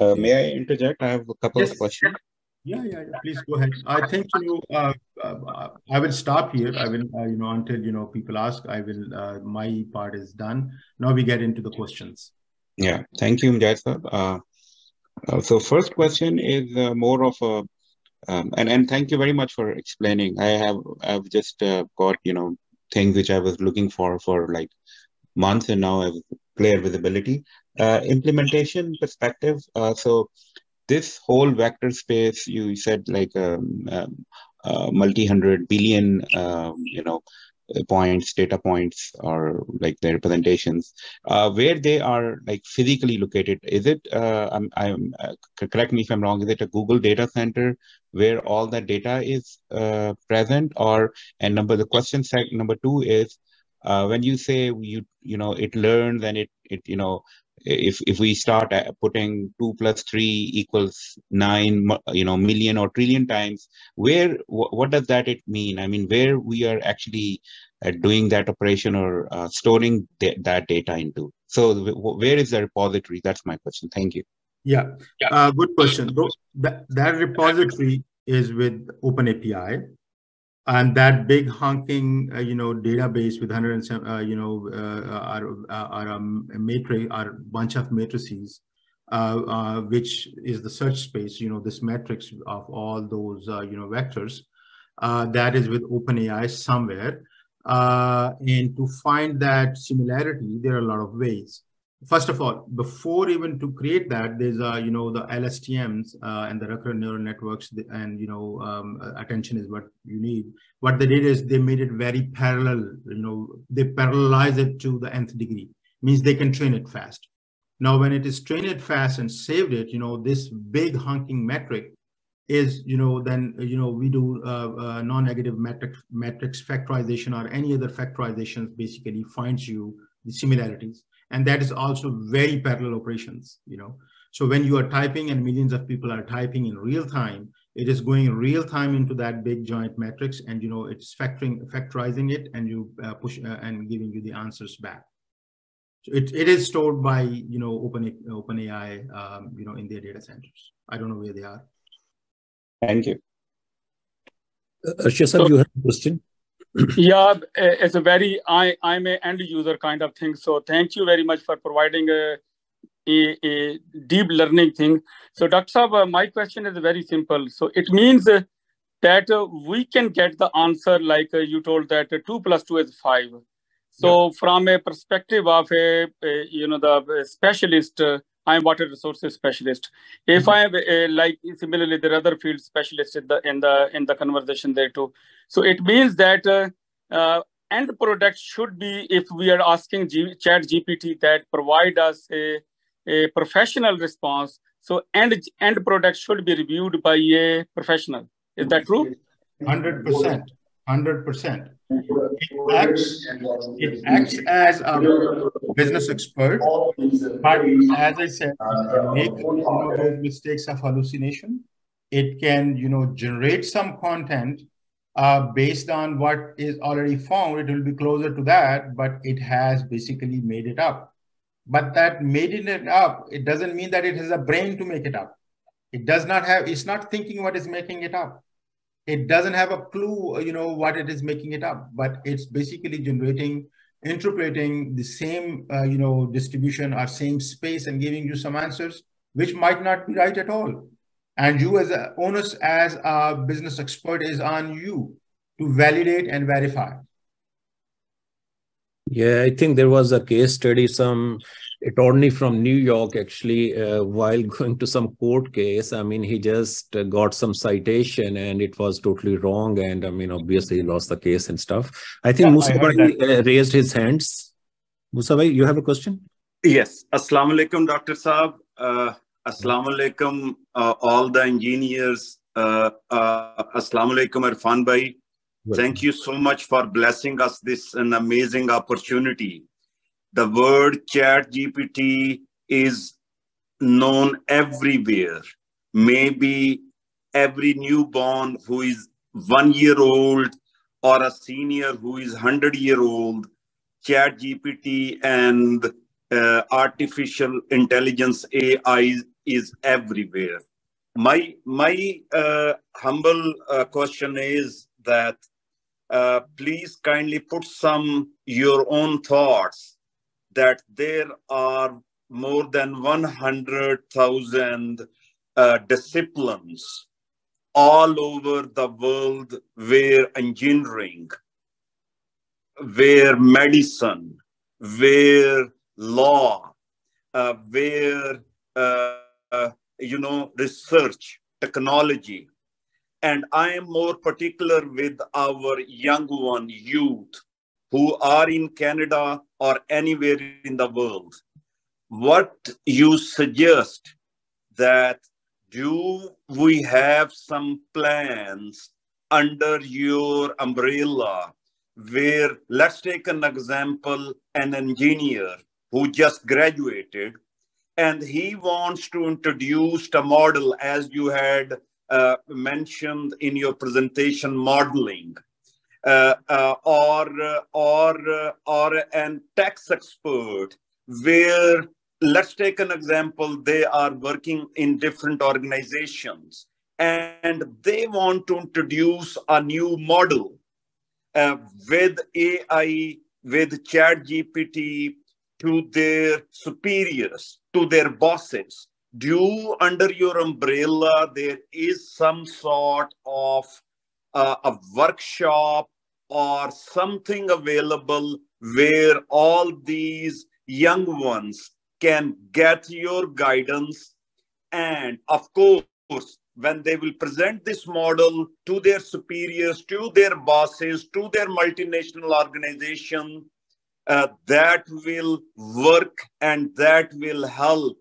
Uh, may I interject? I have a couple yes. of questions. Yeah, yeah, yeah, Please go ahead. I think you know. Uh, uh, I will stop here. I will, uh, you know, until you know people ask. I will. Uh, my part is done. Now we get into the questions. Yeah. Thank you, Mujahid uh, uh, so first question is more of a, um, and and thank you very much for explaining. I have I've just got you know things which I was looking for for like months, and now I have clear visibility. Implementation perspective. so this whole vector space, you said like um, um, uh, multi-hundred billion, um, you know, points, data points, or like the representations, uh, where they are like physically located. Is it? Uh, I'm, I'm uh, correct me if I'm wrong. Is it a Google data center where all that data is uh, present, or and number the question set number two is uh, when you say you you know it learns and it it you know if if we start putting 2 plus 3 equals 9 you know million or trillion times where what does that it mean? I mean where we are actually uh, doing that operation or uh, storing that data into? So where is the repository? That's my question. Thank you. Yeah, yeah. Uh, good question. That, that repository is with open api and that big honking uh, you know database with 107 uh, you know uh, are are a matrix are bunch of matrices uh, uh, which is the search space you know this matrix of all those uh, you know vectors that is with openai somewhere. And to find that similarity there are a lot of ways first of all, before even to create that, there's uh, you know the LSTMs uh, and the recurrent neural networks, and you know um, attention is what you need. What they did is they made it very parallel. You know they parallelize it to the nth degree, means they can train it fast. Now, when it is trained it fast and saved it, you know this big honking metric is you know then you know we do uh, uh, non-negative matrix matrix factorization or any other factorizations basically finds you the similarities and that is also very parallel operations you know. So when you are typing and millions of people are typing in real time it is going real time into that big giant matrix and you know it's factoring factorizing it and you uh, push uh, and giving you the answers back. So it, it is stored by you know open open ai um, you know in their data centers. I don't know where they are. Thank you. Uh, Shasam, you have a question yeah, it's a very I I'm a end user kind of thing. So thank you very much for providing a a, a deep learning thing. So Dr. Saab, uh, my question is very simple. So it means uh, that uh, we can get the answer like you told that two plus two is five. So yeah. from a perspective of a, a you know the specialist. I'm water resources specialist. If mm-hmm. I am like similarly, there are other field specialists in the in the in the conversation there too. So it means that uh, uh, end product should be, if we are asking G- Chat GPT that provide us a, a professional response, so end, end product should be reviewed by a professional. Is that true? 100%. 100%. It acts, it acts as a business expert, but as I said, can make you those mistakes of hallucination. It can, you know, generate some content uh, based on what is already found, it will be closer to that, but it has basically made it up. But that made it up, it doesn't mean that it has a brain to make it up. It does not have, it's not thinking what is making it up. It doesn't have a clue, you know, what it is making it up, but it's basically generating, interpreting the same, uh, you know, distribution or same space and giving you some answers, which might not be right at all. And you as a onus as a business expert is on you to validate and verify. Yeah, I think there was a case study, some attorney from New York actually, uh, while going to some court case, I mean, he just got some citation and it was totally wrong. And I mean, obviously, he lost the case and stuff. I think yeah, Musa uh, raised his hands. Musa you have a question? Yes. Assalamu alaikum, Dr. Saab. Uh, Assalamu alaikum, uh, all the engineers. Uh, uh, Assalamu alaikum, Irfan Bhai. Thank you so much for blessing us this an amazing opportunity. The word chat GPT is known everywhere. Maybe every newborn who is one year old or a senior who is 100 year old, chat GPT and uh, artificial intelligence AI is everywhere. My my uh, humble uh, question is that uh, please kindly put some your own thoughts that there are more than 100,000 uh, disciplines all over the world where engineering, where medicine, where law, uh, where, uh, uh, you know, research, technology. And I am more particular with our young one, youth, who are in Canada or anywhere in the world. What you suggest that do we have some plans under your umbrella where let's take an example an engineer who just graduated and he wants to introduce a model as you had uh, mentioned in your presentation modeling or or or an tax expert where let's take an example they are working in different organizations and they want to introduce a new model uh, with ai with chat gpt to their superiors to their bosses. Do under your umbrella there is some sort of uh, a workshop or something available where all these young ones can get your guidance. And of course, when they will present this model to their superiors, to their bosses, to their multinational organization, uh, that will work and that will help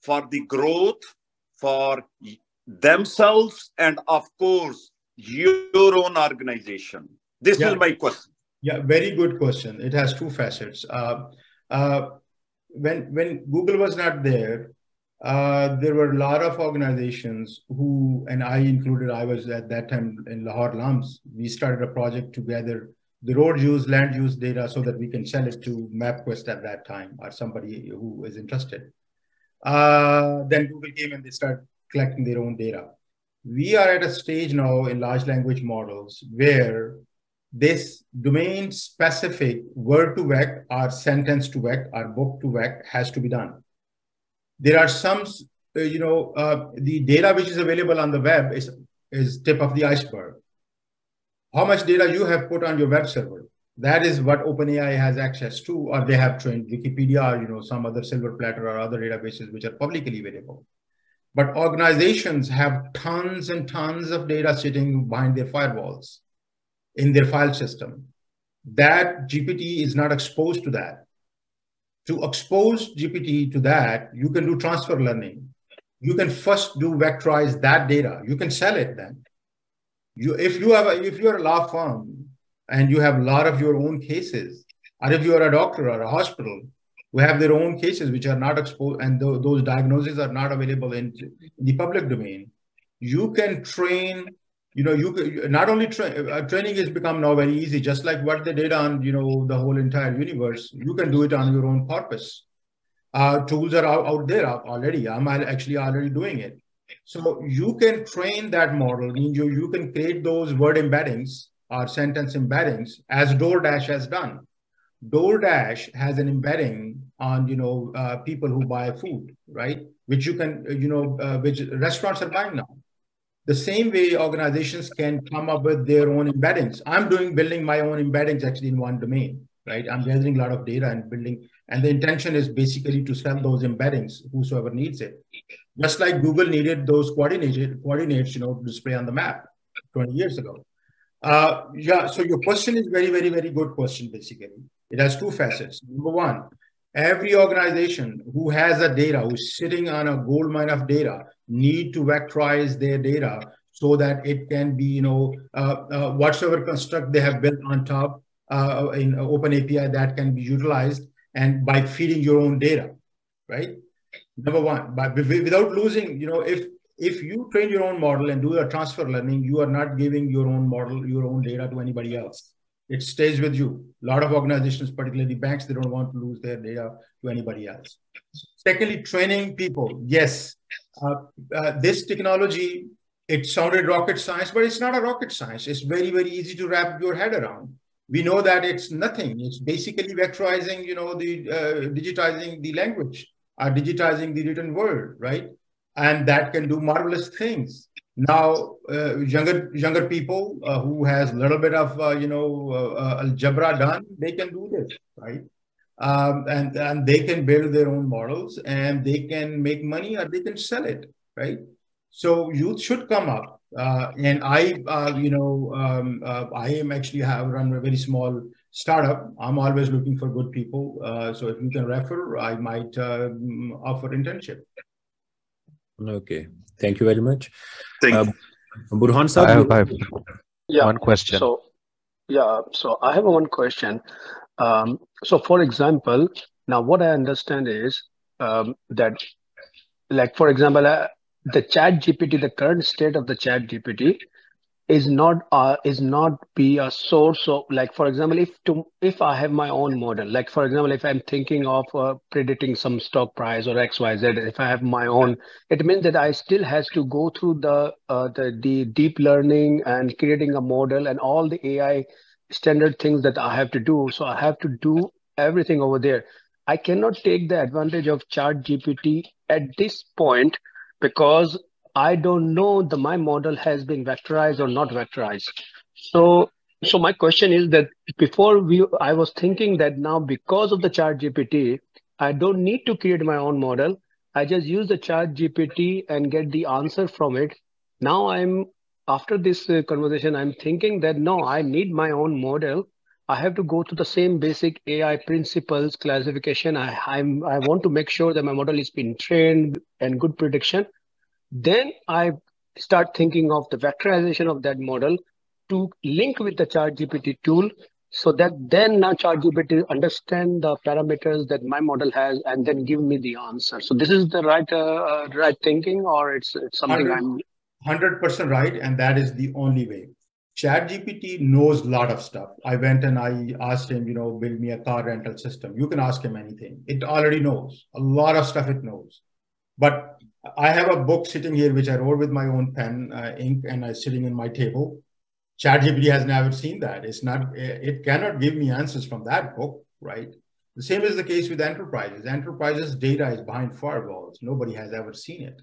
for the growth for themselves and of course your own organization this yeah. is my question yeah very good question it has two facets uh, uh, when when Google was not there, uh, there were a lot of organizations who, and I included, I was at that time in Lahore LUMS. We started a project to gather the road use, land use data so that we can sell it to MapQuest at that time or somebody who is interested. Uh, then Google came and they started collecting their own data. We are at a stage now in large language models where this domain specific word to vec or sentence to vec or book to vec has to be done. There are some, uh, you know, uh, the data which is available on the web is, is tip of the iceberg. How much data you have put on your web server, that is what OpenAI has access to, or they have trained Wikipedia or, you know, some other silver platter or other databases which are publicly available. But organizations have tons and tons of data sitting behind their firewalls in their file system. That GPT is not exposed to that. To expose GPT to that, you can do transfer learning. You can first do vectorize that data. You can sell it then. You, if you have a, if you're a law firm and you have a lot of your own cases, or if you're a doctor or a hospital who have their own cases which are not exposed and th- those diagnoses are not available in, in the public domain, you can train you know you not only tra uh, training has become now very easy just like what they did on you know the whole entire universe you can do it on your own purpose. Uh, tools are out, out there already. I'm actually already doing it. So you can train that model you, you can create those word embeddings or sentence embeddings as doordash has done. Doordash has an embedding on you know uh, people who buy food right? Which you can you know uh, which restaurants are buying now the same way organizations can come up with their own embeddings. I'm doing building my own embeddings actually in one domain, right? I'm gathering a lot of data and building, and the intention is basically to sell those embeddings, whosoever needs it. Just like Google needed those coordinated coordinates, you know, to display on the map 20 years ago. Uh, yeah, so your question is very, very, very good question, basically. It has two facets. Number one, every organization who has a data, who's sitting on a gold mine of data, need to vectorize their data so that it can be, you know, uh, uh, whatsoever construct they have built on top uh, in Open API that can be utilized and by feeding your own data, right? Number one, but without losing, you know, if if you train your own model and do a transfer learning, you are not giving your own model, your own data to anybody else. It stays with you. A lot of organizations, particularly banks, they don't want to lose their data to anybody else. Secondly, training people. Yes, uh, uh, this technology, it sounded rocket science, but it's not a rocket science. It's very, very easy to wrap your head around. We know that it's nothing. It's basically vectorizing, you know, the uh, digitizing the language, uh, digitizing the written word, right? And that can do marvelous things. Now, uh, younger younger people uh, who has a little bit of uh, you know uh, algebra done, they can do this, right? Um, and and they can build their own models, and they can make money, or they can sell it, right? So youth should come up, uh, and I, uh, you know, um, I am actually have run a very small startup. I'm always looking for good people. so if you can refer, I might offer internship. Okay, thank you very much. Thank uh, Burhan sir, I have, I have yeah, one question. So, yeah, so I have one question. Um, so, for example, now what I understand is um, that, like, for example, uh, the Chat GPT, the current state of the Chat GPT is not uh, is not be a source of like for example if to if i have my own model like for example if i'm thinking of uh, predicting some stock price or xyz if i have my own it means that i still has to go through the uh, the the deep learning and creating a model and all the ai standard things that i have to do. So i have to do everything over there. I cannot take the advantage of chat gpt at this point because I don't know the my model has been vectorized or not vectorized. So so my question is that before we I was thinking that now because of the chat GPT, I don't need to create my own model. I just use the chat GPT and get the answer from it. Now I'm after this uh, conversation, I'm thinking that no, I need my own model. I have to go to the same basic AI principles classification. I, I'm, I want to make sure that my model is being trained and good prediction. Then I start thinking of the vectorization of that model to link with the ChatGPT tool so that then now ChatGPT understand the parameters that my model has and then give me the answer. So this is the right uh, right thinking, or it's, it's something 100, I'm. Hundred percent right, and that is the only way. ChatGPT knows a lot of stuff. I went and I asked him, you know, build me a car rental system. You can ask him anything. It already knows a lot of stuff. It knows, but I have a book sitting here which I wrote with my own pen, uh, ink, and it's sitting in my table. ChatGPT has never seen that. It's not. It cannot give me answers from that book, right? The same is the case with enterprises. Enterprises data is behind firewalls. Nobody has ever seen it.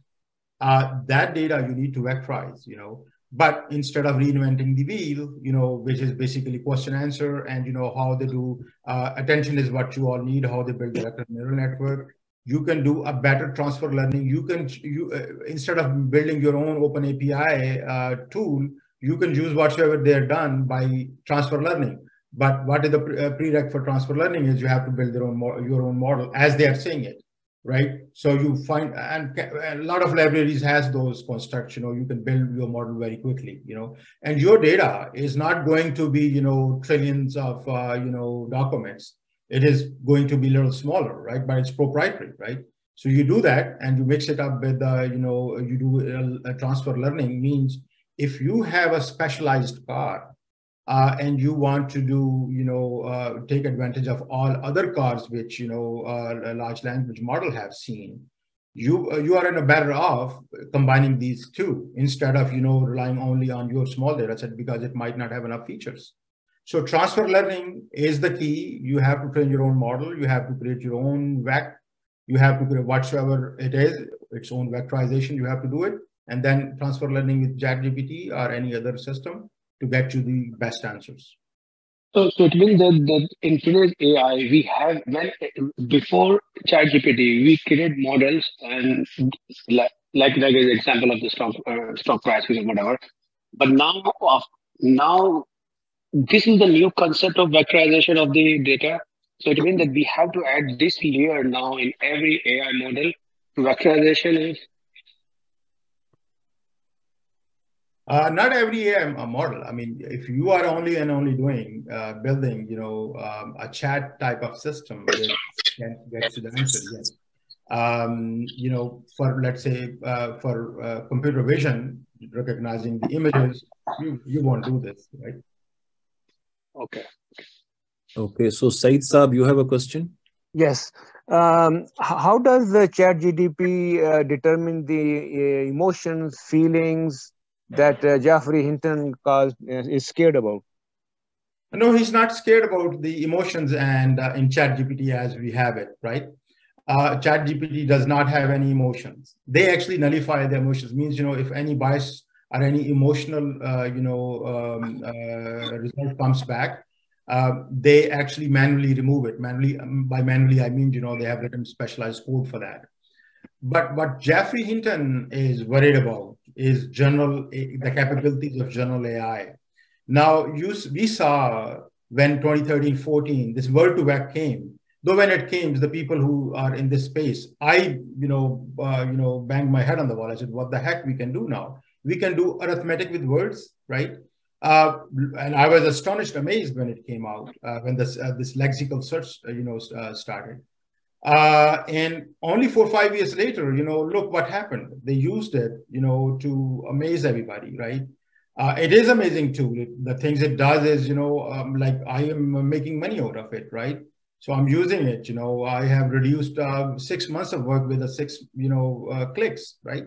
Uh, that data you need to vectorize, you know. But instead of reinventing the wheel, you know, which is basically question answer and you know how they do uh, attention is what you all need, how they build the neural network you can do a better transfer learning. You can, you uh, instead of building your own open API uh, tool, you can use whatsoever they're done by transfer learning. But what is the pre uh, prereq for transfer learning is you have to build your own your own model as they are saying it, right? So you find and a lot of libraries has those constructs. You know, you can build your model very quickly. You know, and your data is not going to be you know trillions of uh, you know documents it is going to be a little smaller, right? But it's proprietary, right? So you do that and you mix it up with, uh, you know, you do a, a, transfer learning means if you have a specialized car uh, and you want to do, you know, uh, take advantage of all other cars which, you know, uh, a large language model have seen, you uh, you are in a better off combining these two instead of, you know, relying only on your small data set because it might not have enough features. So transfer learning is the key. You have to train your own model. You have to create your own vec. You have to create whatsoever it is, its own vectorization. You have to do it. And then transfer learning with ChatGPT or any other system to get you the best answers. So, so it means that, that in today's AI, we have when before ChatGPT, we create models and like like like an example of the stock uh, stock price or whatever. But now, now this is the new concept of vectorization of the data. So it means that we have to add this layer now in every AI model. Vectorization is Uh, not every AI model. I mean, if you are only and only doing uh, building, you know, um, a chat type of system that can get to the answer, yes. Um, you know, for let's say uh, for uh, computer vision, recognizing the images, you you won't do this, right? Okay. Okay. So Said Saab, you have a question? Yes. Um, how does the chat GPT uh, determine the uh, emotions, feelings that uh, Geoffrey Hinton calls, uh, is scared about? No, he's not scared about the emotions and uh, in chat GPT as we have it, right? Uh, chat GPT does not have any emotions. They actually nullify the emotions, means, you know, if any bias or any emotional, uh, you know, um, uh, result comes back, uh, they actually manually remove it. Manually, um, by manually, I mean, you know, they have written specialized code for that. But what Geoffrey Hinton is worried about is general, the capabilities of general AI. Now, you, we saw when 2013, 14, this Word2Vec came, though when it came, the people who are in this space, I, you know, uh, you know, banged my head on the wall. I said, what the heck we can do now? We can do arithmetic with words, right? Uh, and I was astonished, amazed when it came out, uh, when this uh, this lexical search, uh, you know, uh, started. Uh, and only four five years later, you know, look what happened. They used it, you know, to amaze everybody, right? it is amazing too. The things it does is, you know, um, like I am making money out of it, right? So I'm using it. You know, I have reduced six months of work with a six, you know, clicks, right?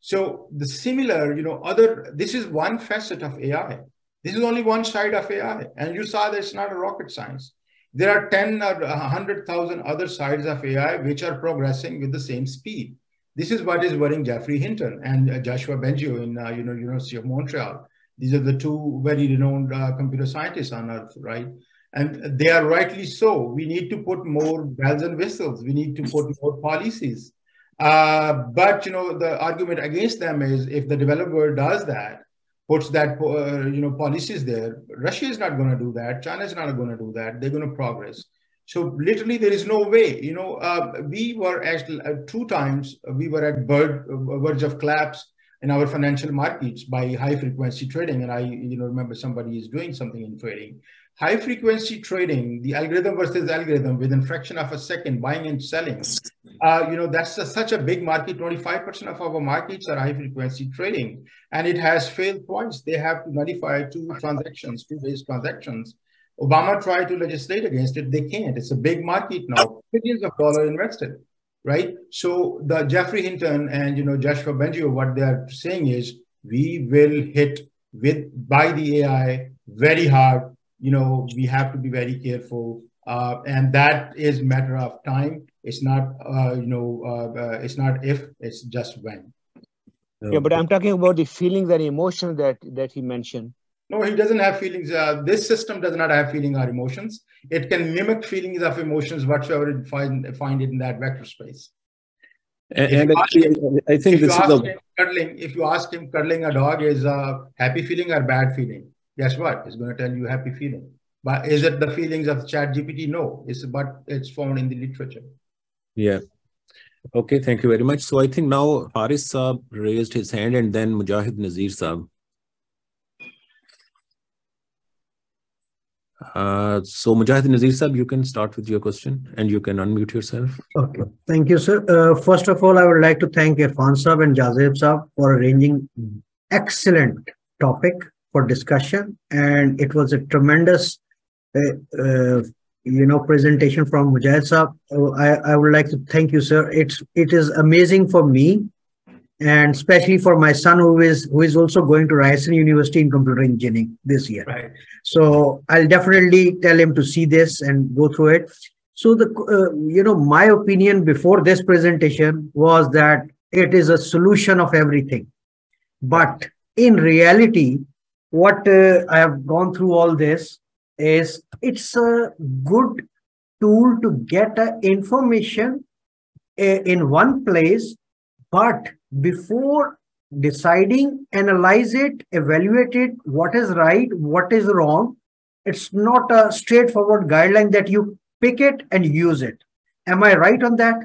So the similar, you know, other, this is one facet of AI. This is only one side of AI. And you saw that it's not a rocket science. There are 10 or 100,000 other sides of AI which are progressing with the same speed. This is what is worrying Geoffrey Hinton and uh, Joshua Bengio in uh, you know, University of Montreal. These are the two very renowned uh, computer scientists on earth, right? And they are rightly so. We need to put more bells and whistles. We need to put more policies uh, but you know, the argument against them is if the developer does that, puts that uh, you know policies there, Russia is not going to do that. China is not going to do that. They're going to progress. So literally, there is no way. You know, uh, we were actually uh, two times we were at uh, verge of collapse in our financial markets by high frequency trading, and I you know remember somebody is doing something in trading high frequency trading, the algorithm versus algorithm within fraction of a second, buying and selling, uh, you know, that's a, such a big market. 25% of our markets are high frequency trading and it has failed twice. They have to nullify two transactions, two based transactions. Obama tried to legislate against it. They can't. It's a big market now, billions of dollars invested, right? So the Geoffrey Hinton and, you know, Joshua Bengio, what they're saying is we will hit with by the AI very hard you know, we have to be very careful. Uh, and that is matter of time. It's not, uh, you know, uh, uh it's not if, it's just when. Yeah, but I'm talking about the feelings and emotions that that he mentioned. No, he doesn't have feelings. Uh, this system does not have feeling or emotions. It can mimic feelings of emotions whatsoever it find find it in that vector space. And, and actually, him, I think this is a... cuddling. If you ask him, cuddling a dog is a happy feeling or bad feeling guess what? It's going to tell you happy feeling. But is it the feelings of chat GPT? No, it's but it's found in the literature. Yeah. Okay, thank you very much. So I think now Haris Saab raised his hand and then Mujahid Nazir Saab. Uh, so Mujahid Nazir Saab, you can start with your question and you can unmute yourself. Okay, thank you, sir. Uh, first of all, I would like to thank Irfan Saab and Jazeb Saab for arranging excellent topic for discussion and it was a tremendous uh, uh, you know presentation from Mujahid Saab. I, I would like to thank you sir it's it is amazing for me and especially for my son who is who is also going to Ryerson University in computer engineering this year right. so I'll definitely tell him to see this and go through it so the uh, you know my opinion before this presentation was that it is a solution of everything but in reality what uh, I have gone through all this is it's a good tool to get uh, information in one place, but before deciding, analyze it, evaluate it, what is right, what is wrong, it's not a straightforward guideline that you pick it and use it. Am I right on that?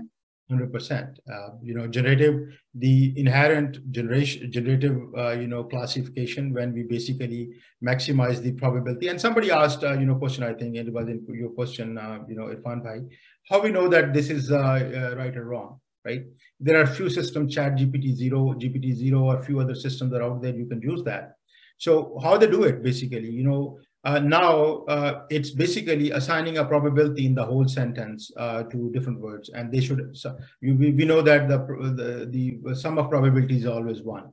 100%. Uh, you know, generative, the inherent generation, generative, uh, you know, classification when we basically maximize the probability. And somebody asked, uh, you know, question, I think it was in your question, uh, you know, Irfan Bhai, how we know that this is uh, uh, right or wrong, right? There are few systems, chat GPT-0, GPTZero, or a few other systems that are out there, you can use that. So how they do it, basically, you know, Uh, now uh, it's basically assigning a probability in the whole sentence uh, to different words, and they should. So we, we know that the, the the sum of probability is always one.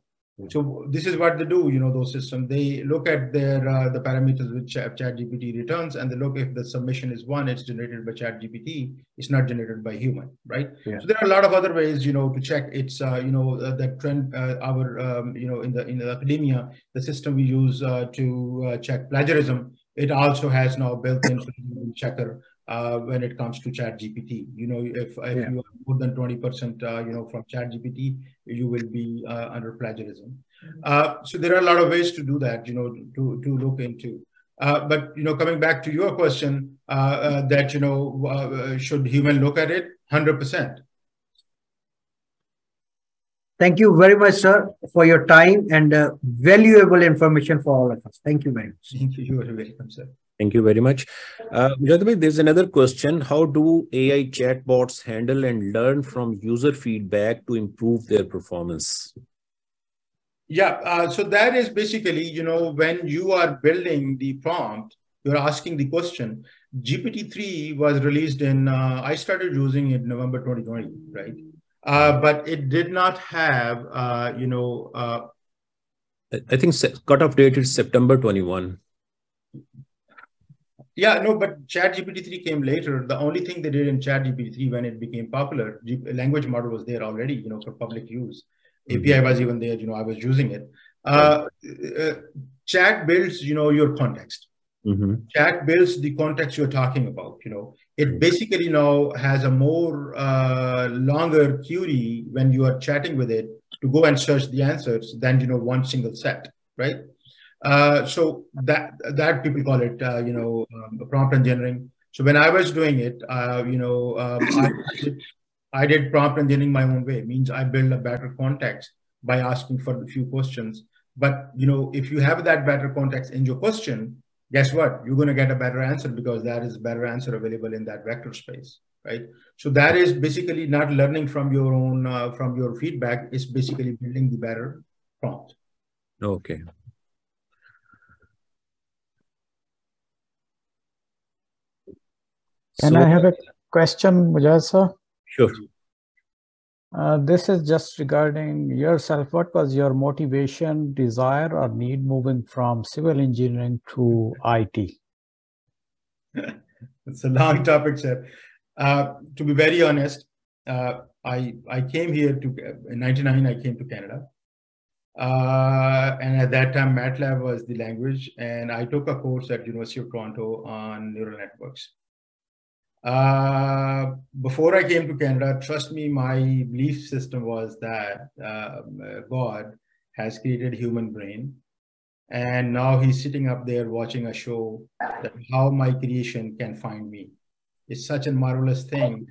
So this is what they do, you know, those systems. They look at their uh, the parameters which ChatGPT returns, and they look if the submission is one, it's generated by ChatGPT. It's not generated by human, right? Yeah. So there are a lot of other ways, you know, to check. It's uh, you know uh, that trend. Uh, our um, you know in the in the academia, the system we use uh, to uh, check plagiarism, it also has now built-in checker uh, when it comes to chat gpt you know if, if yeah. you are more than 20 percent uh, you know from chat gpt you will be uh, under plagiarism. Uh, so there are a lot of ways to do that you know to to look into. Uh, but you know coming back to your question uh, that you know should human look at it? 100 percent Thank you very much, sir, for your time and valuable information for all of us. Thank you very much. Thank you. You are welcome, sir. Thank you very much. Uh, there's another question. How do AI chatbots handle and learn from user feedback to improve their performance? Yeah, uh, so that is basically, you know, when you are building the prompt, you're asking the question. GPT-3 was released in, uh, I started using it November 2020, right? Uh, but it did not have, uh, you know, uh, I think cutoff date is September 21. Yeah, no, but ChatGPT-3 came later. The only thing they did in ChatGPT-3 when it became popular, language model was there already, you know, for public use. Mm-hmm. API was even there, you know, I was using it. Uh, uh, chat builds, you know, your context. Mm-hmm. Chat builds the context you're talking about, you know. It basically now has a more uh, longer query when you are chatting with it to go and search the answers than, you know, one single set, right? Uh, so that that people call it, uh, you know, um, prompt engineering. So when I was doing it, uh, you know, um, I, did, I, did, prompt engineering my own way. It means I build a better context by asking for a few questions. But you know, if you have that better context in your question, guess what? You're going to get a better answer because that is a better answer available in that vector space, right? So that is basically not learning from your own uh, from your feedback. It's basically building the better prompt. Okay. Can so, I have a question, Mujahid sir? Sure. Uh, this is just regarding yourself. What was your motivation, desire, or need moving from civil engineering to IT? it's a long topic, sir. Uh, to be very honest, uh, I I came here to in '99. I came to Canada, uh, and at that time, MATLAB was the language, and I took a course at University of Toronto on neural networks. Uh, before I came to Canada, trust me, my belief system was that um, God has created human brain. And now he's sitting up there watching a show that how my creation can find me. It's such a marvelous thing,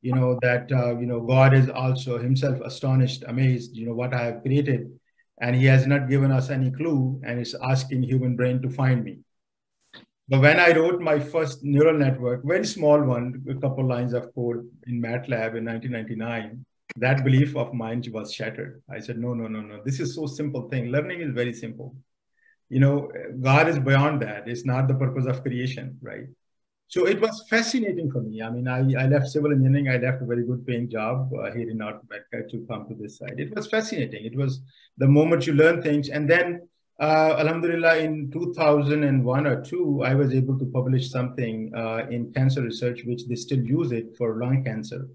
you know, that, uh, you know, God is also himself astonished, amazed, you know, what I have created. And he has not given us any clue and is asking human brain to find me. But when I wrote my first neural network, very small one, a couple lines of code in MATLAB in 1999, that belief of mine was shattered. I said, no, no, no, no. This is so simple thing. Learning is very simple. You know, God is beyond that. It's not the purpose of creation, right? So it was fascinating for me. I mean, I, I left civil engineering. I left a very good paying job uh, here in North America to come to this side. It was fascinating. It was the moment you learn things. And then uh, Alhamdulillah, in 2001 or two, I was able to publish something uh, in cancer research, which they still use it for lung cancer.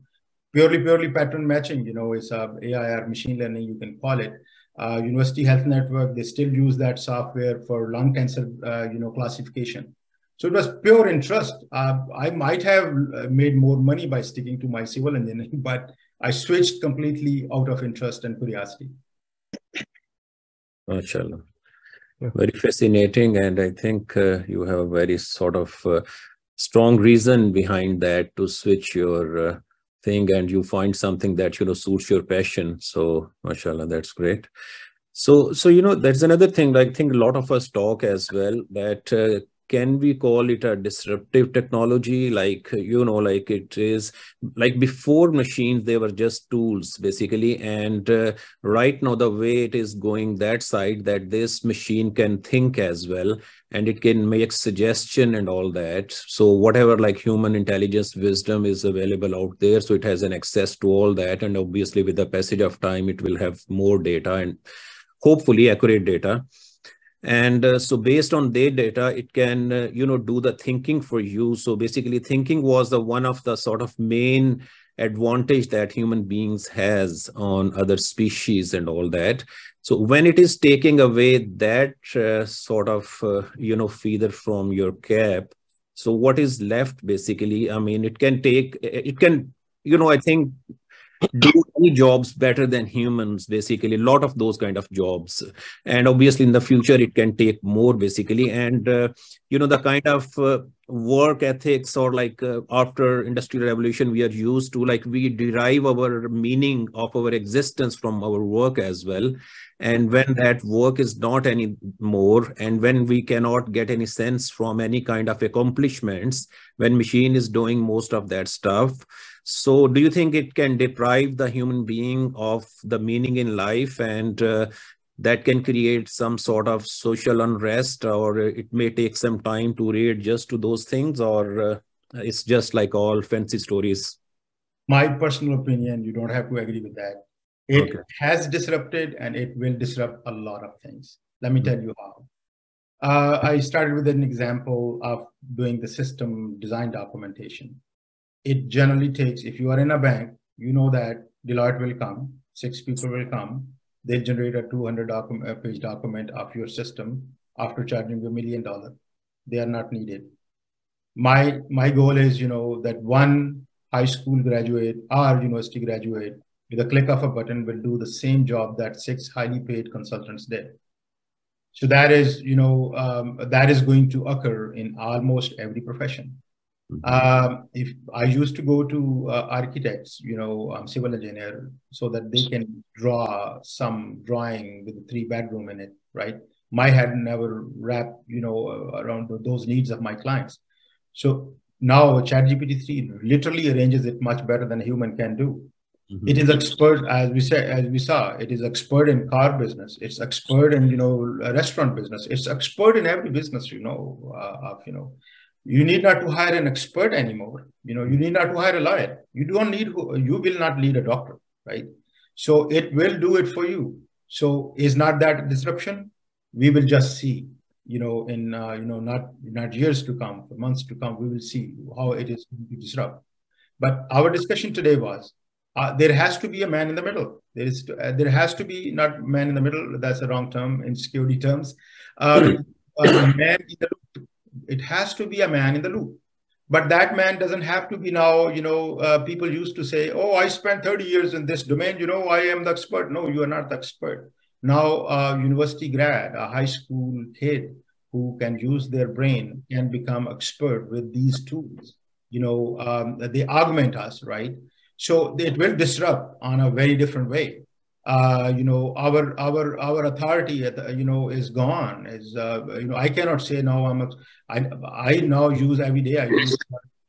Purely, purely pattern matching, you know, it's uh, AIR machine learning, you can call it. Uh, University Health Network, they still use that software for lung cancer, uh, you know, classification. So it was pure interest. Uh, I might have uh, made more money by sticking to my civil engineering, but I switched completely out of interest and curiosity. MashaAllah very fascinating and i think uh, you have a very sort of uh, strong reason behind that to switch your uh, thing and you find something that you know suits your passion. So mashallah that's great. So so you know that's another thing i think a lot of us talk as well that uh, can we call it a disruptive technology? Like, you know, like it is like before machines, they were just tools basically. And uh, right now, the way it is going that side, that this machine can think as well and it can make suggestion and all that so whatever like human intelligence wisdom is available out there so it has an access to all that and obviously with the passage of time it will have more data and hopefully accurate data and uh, so based on their data it can uh, you know do the thinking for you. So basically thinking was the one of the sort of main advantage that human beings has on other species and all that. So when it is taking away that uh, sort of uh, you know feather from your cap so what is left basically i mean it can take it can you know i think do any jobs better than humans basically. A lot of those kind of jobs. And obviously in the future it can take more basically. And uh, you know the kind of uh, work ethics or like uh, after industrial revolution we are used to like we derive our meaning of our existence from our work as well. And when that work is not anymore and when we cannot get any sense from any kind of accomplishments when machine is doing most of that stuff so do you think it can deprive the human being of the meaning in life and uh, that can create some sort of social unrest or it may take some time to readjust to those things or uh, it's just like all fancy stories? My personal opinion you don't have to agree with that. It okay. has disrupted and it will disrupt a lot of things. Let me mm-hmm. tell you how. Uh, i started with an example of doing the system design documentation it generally takes, if you are in a bank, you know that Deloitte will come, six people will come, they generate a 200 document, uh, page document of your system after charging you a million dollars. They are not needed. My, my goal is, you know, that one high school graduate or university graduate with a click of a button will do the same job that six highly paid consultants did. So that is, you know, um, that is going to occur in almost every profession. Um, if I used to go to uh, architects, you know, um, civil engineer, so that they can draw some drawing with a three bedroom in it, right? My head never wrapped, you know, around those needs of my clients. So now ChatGPT 3 literally arranges it much better than a human can do. Mm-hmm. It is expert, as we said, as we saw, it is expert in car business. It's expert in, you know, restaurant business. It's expert in every business, you know, uh, of, you know, you need not to hire an expert anymore. You know you need not to hire a lawyer. You don't need you will not need a doctor right? So it will do it for you. So is not that disruption? We will just see you know in uh, you know not not years to come for months to come we will see how it is going to disrupt. But our discussion today was uh, there has to be a man in the middle. There is to, uh, there has to be not man in the middle. That's a wrong term in security terms. Um, a man in the it has to be a man in the loop. But that man doesn't have to be now, you know, uh, people used to say, oh, I spent 30 years in this domain, you know, I am the expert. No, you are not the expert. Now, a university grad, a high school kid who can use their brain can become expert with these tools. You know, um, they augment us, right? So it will disrupt on a very different way uh, you know our our our authority you know is gone is uh, you know i cannot say now i'm a, I, I now use every day i use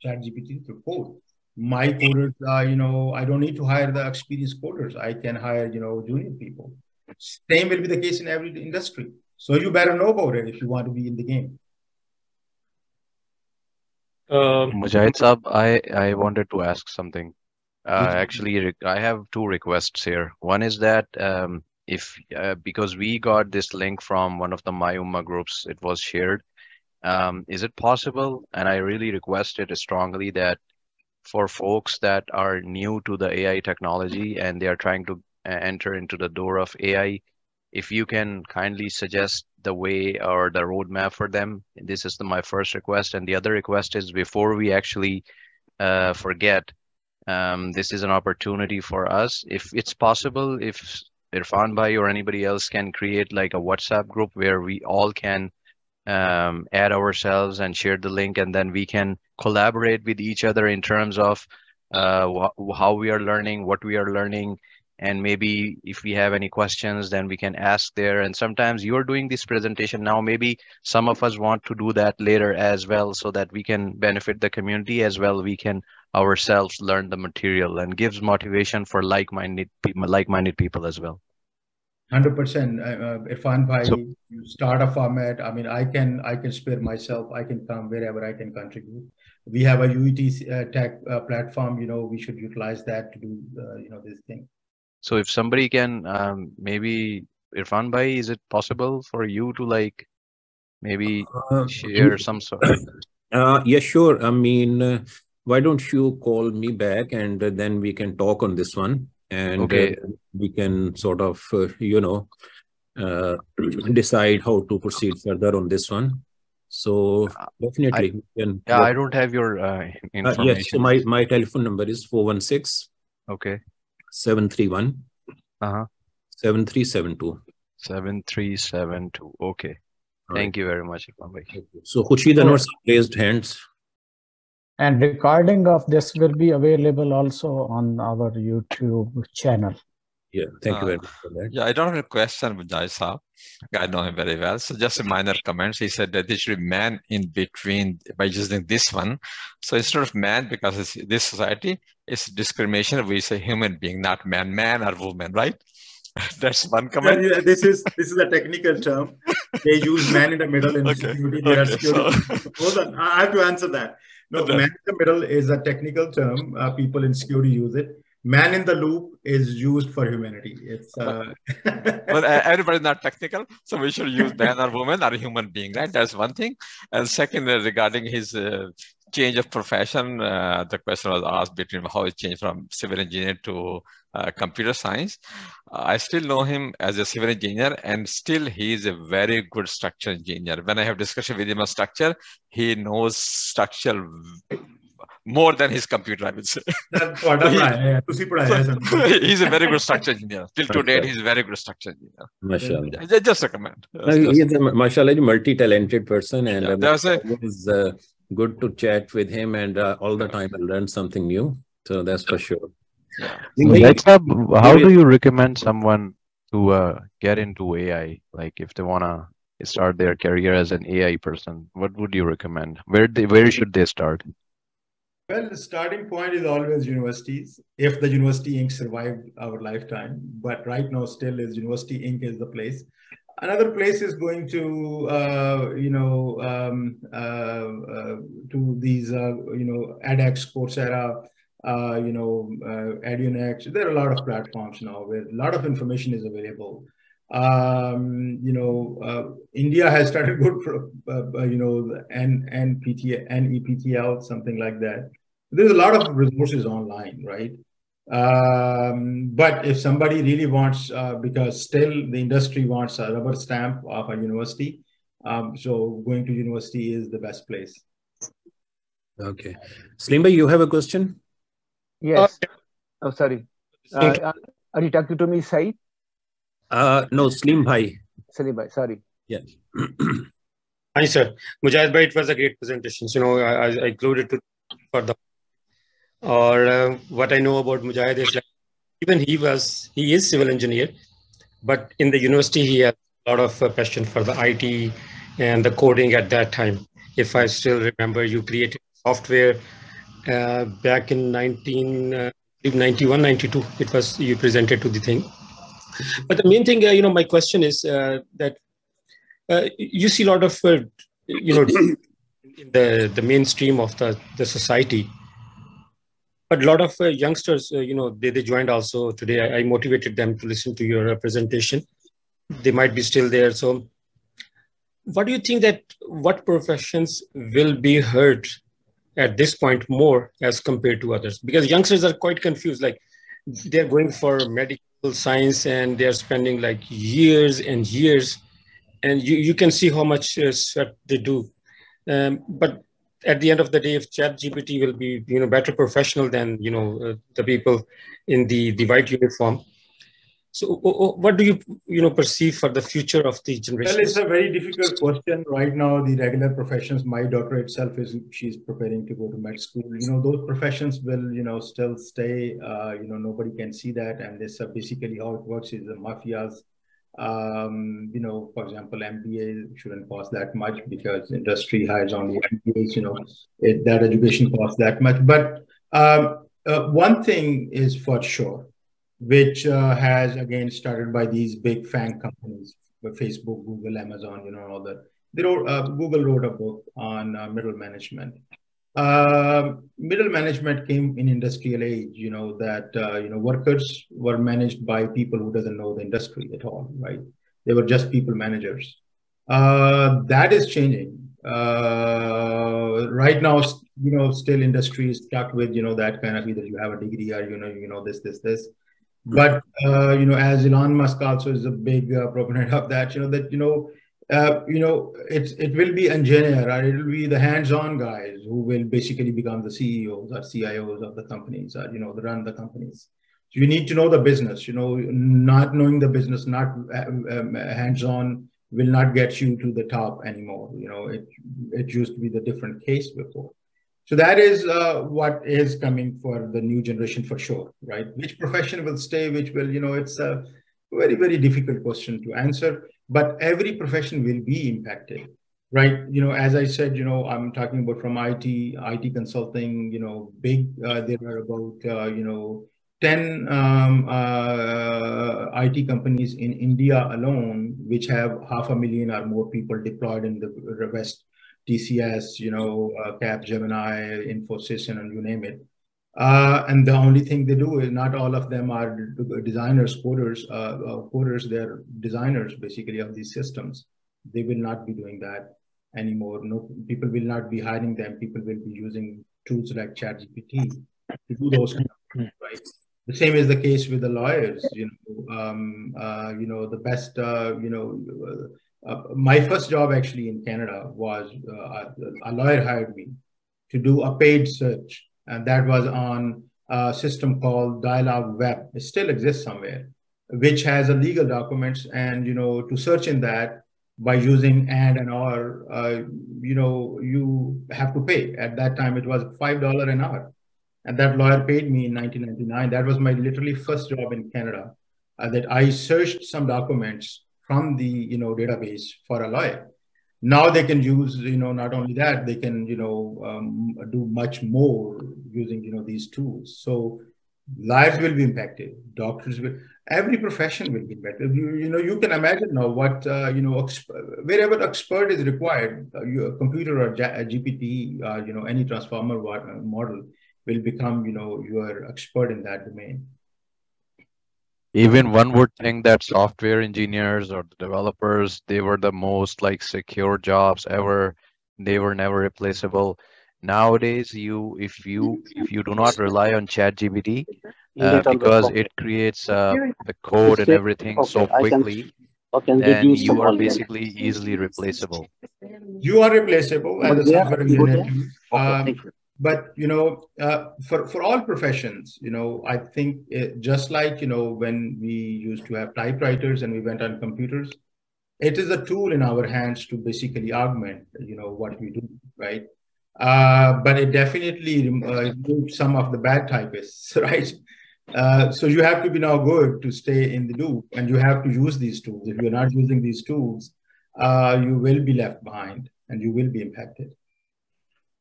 chat gpt to code. My coders uh, you know i don't need to hire the experienced coders. I can hire you know junior people. Same will be the case in every industry. So you better know about it if you want to be in the game. Uh, Mujahid Saab, I, I wanted to ask something. Uh, actually, I have two requests here. One is that um, if uh, because we got this link from one of the MyUmmah groups, it was shared. Um, is it possible? And I really request it strongly that for folks that are new to the AI technology and they are trying to uh, enter into the door of AI, if you can kindly suggest the way or the roadmap for them. This is the, my first request. And the other request is before we actually uh, forget, um, this is an opportunity for us. If it's possible, if Irfan Bhai or anybody else can create like a WhatsApp group where we all can um, add ourselves and share the link, and then we can collaborate with each other in terms of uh, how we are learning, what we are learning, and maybe if we have any questions then we can ask there. And sometimes you're doing this presentation now maybe some of us want to do that later as well so that we can benefit the community as well. We can ourselves learn the material and gives motivation for like-minded people like-minded people as well. 100% uh, Irfan bhai, so, you start a format. I mean i can i can spare myself. I can come wherever i can contribute. We have a UET uh, tech uh, platform. You know we should utilize that to do uh, you know this thing so if somebody can um, maybe irfan bhai is it possible for you to like maybe uh, share some sort of... uh yeah sure i mean uh, why don't you call me back and then we can talk on this one and okay. we can sort of you know decide how to proceed further on this one so uh, definitely, I, can, yeah, I don't have your uh, information. Uh, yes, so my my telephone number is four one six. Okay. Seven three one. Uh huh. Seven three seven two. Seven three seven two. Okay. All Thank right. you very much, So Khurshid Anwar raised hands. And recording of this will be available also on our YouTube channel. Yeah, thank you very much for that. Yeah, I don't have a question with Jai Saab. I know him very well. So just a minor comment. He said that there should be man in between by using this one. So instead of man, because it's this society, it's discrimination. We say human being, not man, man or woman, right? That's one comment. Yeah, this is this is a technical term. They use man in the middle in okay. security. Okay, security. So... Hold on, I have to answer that. No, the man in the middle is a technical term. Uh, people in security use it man in the loop is used for humanity. It's uh... well, everybody's not technical, so we should use man or woman or human being, right? That's one thing. And second, uh, regarding his uh, change of profession, uh, the question was asked between how it changed from civil engineer to uh, computer science. I still know him as a civil engineer, and still he is a very good structure engineer. When I have discussion with him on structure, he knows structure more than his computer, I would say. he's a very good structure engineer. Till today, he's a very good structure engineer. Mashallah. Just a comment. he's a, mashallah, multi-talented person, and yeah, uh, a, it's uh, good to chat with him, and uh, all the time I learn something new. So that's for sure. Yeah. how do you recommend someone to uh, get into AI? Like if they wanna start their career as an AI person, what would you recommend? Where they, where should they start? Well, the starting point is always universities. If the University Inc. survived our lifetime, but right now still is University Inc. is the place. Another place is going to, uh, you know, um, uh, uh, to these, uh, you know, edX, Coursera, uh, you know, uh, EduNext. There are a lot of platforms now where a lot of information is available. Um, you know, uh, India has started good, uh, uh, you know, N NPT, NPTEL, something like that. There's a lot of resources online, right? Um, but if somebody really wants, uh, because still the industry wants a rubber stamp of a university, um, so going to university is the best place. Okay, Slimba, you have a question? Yes. oh, sorry. Uh, are you talking to me, Said? Uh, no, Salim Bhai. Salim Bhai, sorry. Yes. Hi, sir. Mujahid Bhai, it was a great presentation. So, you know, I, I included to for the or uh, what I know about Mujahid like even he was he is civil engineer, but in the university he had a lot of uh, passion for the IT and the coding at that time. If I still remember, you created software uh, back in 1991, uh, 92. It was you presented to the thing but the main thing, uh, you know, my question is uh, that you see a lot of, you know, in the the mainstream of the the society. But a lot of uh, youngsters, uh, you know, they, they joined also today. I, I, motivated them to listen to your presentation. They might be still there. So, what do you think that what professions will be hurt at this point more as compared to others? Because youngsters are quite confused. Like they're going for medical science and they're spending like years and years and you, you can see how much uh, sweat they do um, but at the end of the day if chat gpt will be you know better professional than you know uh, the people in the the white uniform So, what do you you know perceive for the future of the generation? Well, it's a very difficult question right now. The regular professions, my daughter itself is she's preparing to go to med school. You know, those professions will you know still stay. Uh, you know, nobody can see that, and this uh, basically how it works is the mafias. Um, you know, for example, MBA shouldn't cost that much because industry hires only MBAs. You know, it, that education costs that much. But um, uh, one thing is for sure which uh, has again started by these big FANG companies, Facebook, Google, Amazon, you know, all that. They wrote, uh, Google wrote a book on uh, middle management. Uh, middle management came in industrial age, you know, that, uh, you know, workers were managed by people who doesn't know the industry at all, right? They were just people managers. Uh, that is changing. right now, you know, still industry is stuck with, you know, that kind of either you have a degree or, you know, you know, this, this, this but uh, you know, as Elon Musk also is a big uh, proponent of that, you know that you know, uh, you know, it's it will be engineer or it will be the hands-on guys who will basically become the CEOs or CIOs of the companies or you know, the run the companies. So you need to know the business. You know, not knowing the business, not um, um hands-on, will not get you to the top anymore. You know, it it used to be the different case before. So that is uh, what is coming for the new generation for sure, right? Which profession will stay, which will, you know, it's a very, very difficult question to answer, but every profession will be impacted, right? You know, as I said, you know, I'm talking about from IT, IT consulting, you know, big, uh, there are about, uh, you know, 10 um, uh, IT companies in India alone, which have half a million or more people deployed in the West TCS, you know, uh, Capgemini, Infosys, and you name it. Uh, and the only thing they do is not all of them are designers, coders, uh, uh, coders. They're designers basically of these systems. They will not be doing that anymore. No, people will not be hiring them. People will be using tools like ChatGPT to do those kind of things, right? The same is the case with the lawyers. You know, um, uh, you know the best. Uh, you know, uh, my first job actually in Canada was uh, a lawyer hired me to do a paid search, and that was on a system called Dialog Web. It still exists somewhere, which has a legal documents, and you know to search in that by using and and or, uh, you know you have to pay. At that time, it was five dollar an hour, and that lawyer paid me in 1999. That was my literally first job in Canada. Uh, that I searched some documents from the you know database for a lawyer. Now they can use you know not only that they can you know um, do much more using you know these tools. So lives will be impacted. Doctors will. Every profession will be impacted. You, you know you can imagine now what uh, you know wherever expert is required, uh, a computer or a GPT, uh, you know any transformer model will become you know your expert in that domain even one would think that software engineers or the developers they were the most like secure jobs ever. They were never replaceable. Nowadays you if you if you do not rely on chat gpt uh, because it creates uh, the code and everything so quickly then you are basically easily replaceable. You are replaceable as a software engineer um, but you know uh, for for all professions you know i think it, just like you know when we used to have typewriters and we went on computers it is a tool in our hands to basically augment you know what we do right? Uh, but it definitely uh, removes some of the bad typists right? Uh, so you have to be now good to stay in the loop and you have to use these tools. If you're not using these tools uh, you will be left behind and you will be impacted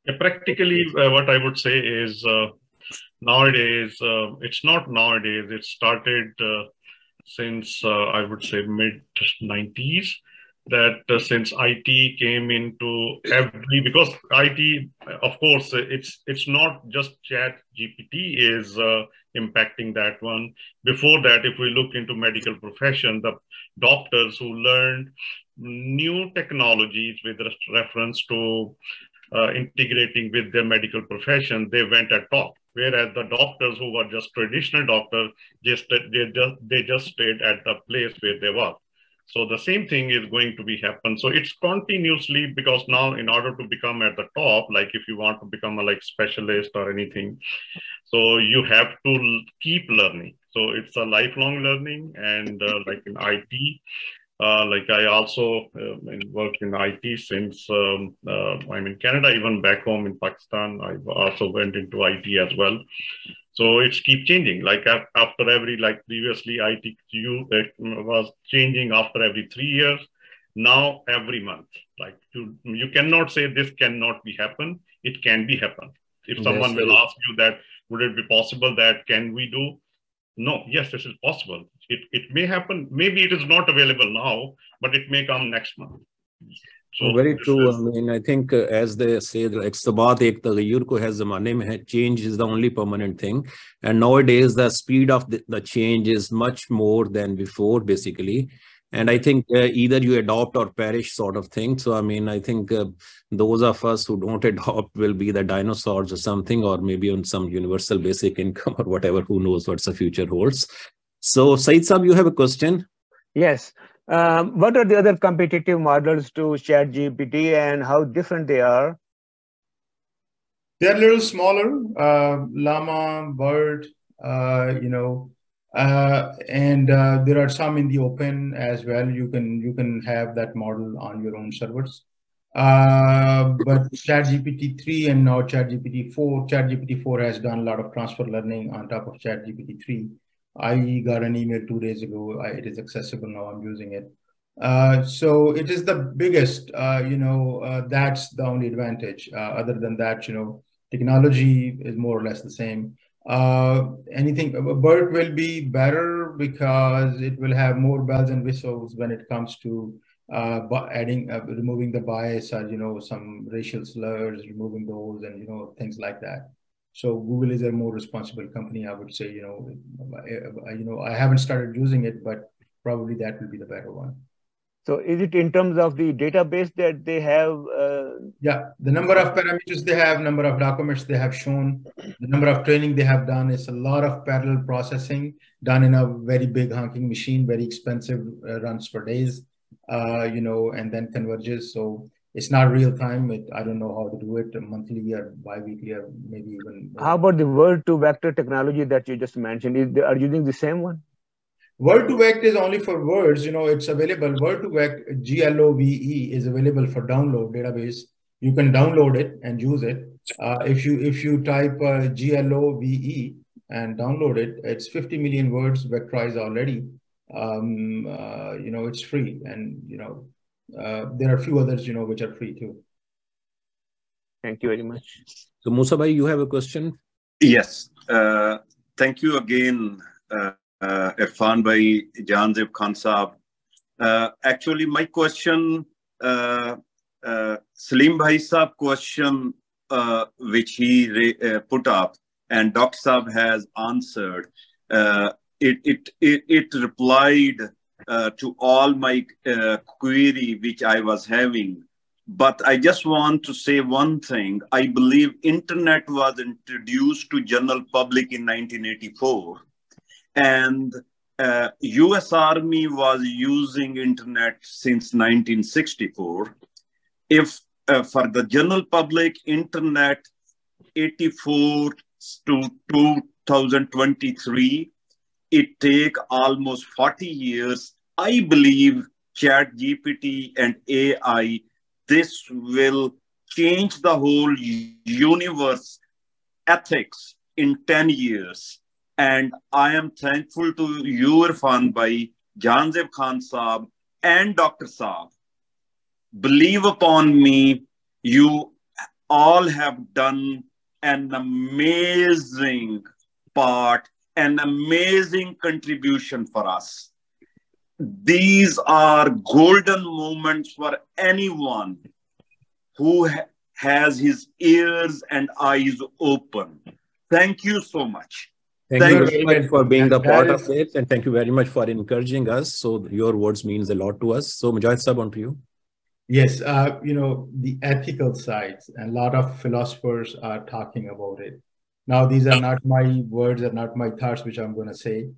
yeah, practically, uh, what I would say is uh, nowadays, uh, it's not nowadays, it started uh, since uh, I would say mid 90s. That uh, since IT came into every because IT, of course, it's it's not just Chat GPT is impacting that one. Before that, if we look into medical profession, the doctors who learned new technologies with reference to uh, integrating with their medical profession, they went at top. Whereas the doctors who were just traditional doctors, just they just they just stayed at the place where they were. So the same thing is going to be happen. So it's continuously because now in order to become at the top, like if you want to become a like specialist or anything, so you have to keep learning. So it's a lifelong learning, and uh, like in IT, uh, like I also uh, worked in IT since um, uh, I'm in Canada, even back home in Pakistan, I also went into IT as well. So it's keep changing. Like after every, like previously ITQ was changing after every three years. Now every month, like you, you cannot say this cannot be happen. It can be happen. If someone will ask you that, would it be possible that can we do? No, yes, this is possible. It, it may happen. Maybe it is not available now, but it may come next month. So very true. Is, I mean, I think uh, as they say, like sabat ek tagayyur ko hai zamane mein change is the only permanent thing. And nowadays the speed of the, the change is much more than before, basically. And I think uh, either you adopt or perish sort of thing. So, I mean, I think uh, those of us who don't adopt will be the dinosaurs or something, or maybe on some universal basic income or whatever, who knows what the future holds. So, Said Saab, you have a question? Yes. Um, what are the other competitive models to ChatGPT and how different they are? They're a little smaller, uh, Llama, Bard, uh, you know, uh, and uh, there are some in the open as well. You can you can have that model on your own servers. Uh, but ChatGPT 3 and now ChatGPT 4, ChatGPT 4 has done a lot of transfer learning on top of ChatGPT 3. I got an email two days ago. I, it is accessible now. I'm using it. Uh, so it is the biggest, uh, you know, uh, that's the only advantage. Uh, other than that, you know, technology is more or less the same. Uh, anything, BERT will be better because it will have more bells and whistles when it comes to uh, adding, removing the bias you know, some racial slurs, removing those and, you know, things like that. So Google is a more responsible company, I would say. You know, you know, I haven't started using it, but probably that will be the better one. So is it in terms of the database that they have? Uh... Yeah, the number of parameters they have, number of documents they have shown, the number of training they have done. It's a lot of parallel processing done in a very big honking machine, very expensive, uh, runs for days, uh, you know, and then converges. So it's not real time. It, I don't know how to do it monthly or bi-weekly or maybe even. How about the word to vector technology that you just mentioned? Is they, are you using the same one? Word2Vec is only for words. You know, it's available. Word2Vec, G L O V E, is available for download database. You can download it and use it. Uh, if you if you type uh, G L O V E and download it, it's 50 million words vectorized already. Um, uh, you know, it's free, and you know, uh, there are a few others, you know, which are free too. Thank you very much. So Musa bhai, you have a question? Yes. Uh, thank you again, uh, uh, Irfan bhai, Janzib Khan Saab. Uh, actually, my question, uh, uh, Salim bhai Saab question, uh, which he uh, put up and Dr. Saab has answered, uh, it, it, it, it replied uh, to all my uh, query which I was having. But I just want to say one thing. I believe internet was introduced to general public in 1984 and uh, US Army was using internet since 1964. If uh, for the general public, internet 84 to 2023 it take almost 40 years. I believe chat GPT and AI, this will change the whole universe ethics in 10 years. And I am thankful to you, Irfan by Janzib Khan Saab and Dr. Saab. Believe upon me, you all have done an amazing part an amazing contribution for us. These are golden moments for anyone who ha has his ears and eyes open. Thank you so much. Thank, thank you very much for being the part is... of it, and thank you very much for encouraging us. So your words means a lot to us. So Mujahid Sab, on to you. Yes, uh, you know, the ethical sides, and a lot of philosophers are talking about it. Now, these are not my words, are not my thoughts, which I'm going to say,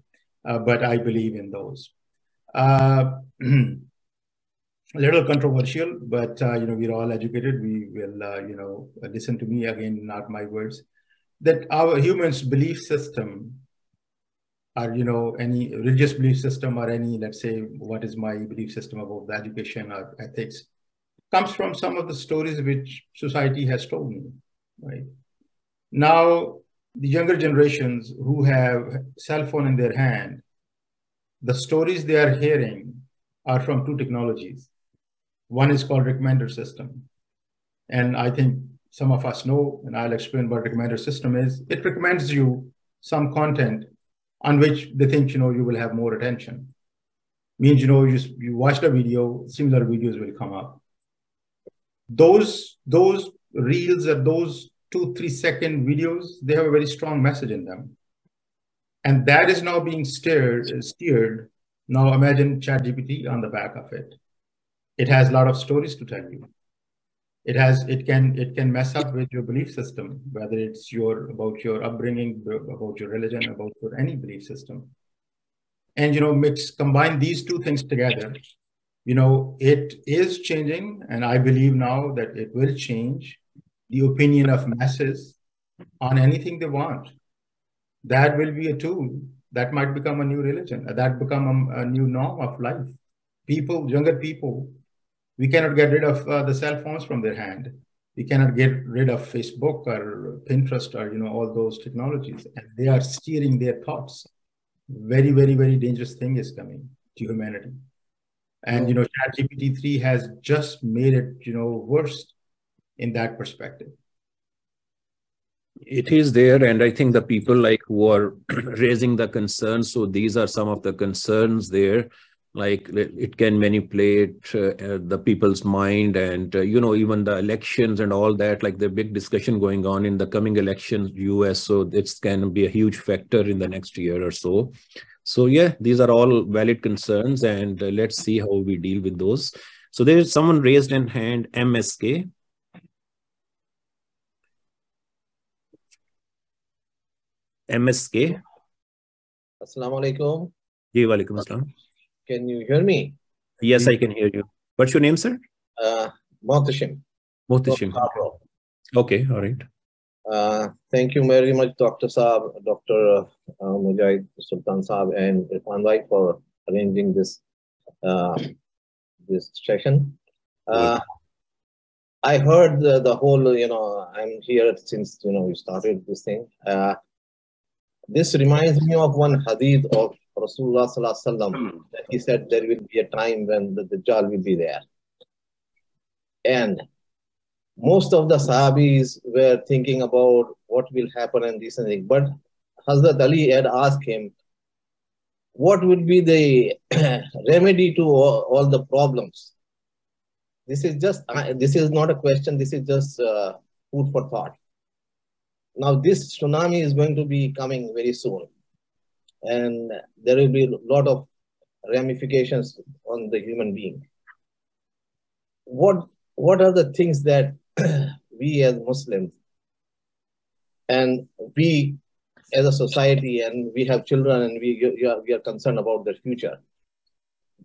uh, but I believe in those. Uh, a little controversial, but uh, you know we're all educated. We will, uh, you know, listen to me again, not my words. That our humans' belief system or you know any religious belief system or any let's say what is my belief system about the education or ethics comes from some of the stories which society has told me right now the younger generations who have cell phone in their hand the stories they are hearing are from two technologies. One is called recommender system. And i think some of us know and i'll explain what recommender system is. It recommends you some content on which they think you know you will have more attention. Means you know you, you watch the video similar videos will come up. Those those reels or those two three second videos they have a very strong message in them. And that is now being steered uh, steered. Now imagine chat gpt on the back of it. It has a lot of stories to tell you. It has it can it can mess up with your belief system whether it's your about your upbringing about your religion about your any belief system. And you know mix combine these two things together you know it is changing. And i believe now that it will change the opinion of masses on anything they want. That will be a tool that might become a new religion that become a, a new norm of life. People younger people we cannot get rid of uh, the cell phones from their hand. We cannot get rid of facebook or pinterest or you know all those technologies and they are steering their thoughts. Very very very dangerous thing is coming to humanity. And you know ChatGPT 3 has just made it you know worse in that perspective? It is there and i think the people like who are raising the concerns so these are some of the concerns there. Like it can manipulate uh, the people's mind and uh, you know even the elections and all that like the big discussion going on in the coming elections us so this can be a huge factor in the next year or so. So yeah these are all valid concerns and uh, let's see how we deal with those. So there is someone raised in hand msk msk assalamu alaikum Ji, walaikum assalam. Can you hear me? Yes, I can hear you. What's your name, sir? Uh, Mohtashim. Mohtashim. Okay, all right. Uh, thank you very much, Dr. Saab, Dr. Uh, Mujahid Sultan Saab, and Irfan Bhai for arranging this uh, this session. Uh, I heard the, the whole, you know, I'm here since, you know, we started this thing. Uh, this reminds me of one hadith of Rasulullah sallam, he said there will be a time when the Dajjal will be there. And most of the Sahabis were thinking about what will happen and this and that. But Hazrat Ali had asked him, what would be the remedy to all, all, the problems? This is just, uh, this is not a question, this is just uh, food for thought. Now this tsunami is going to be coming very soon and there will be a lot of ramifications on the human being. What what are the things that we as Muslims and we as a society and we have children and we, we, are, we are concerned about their future,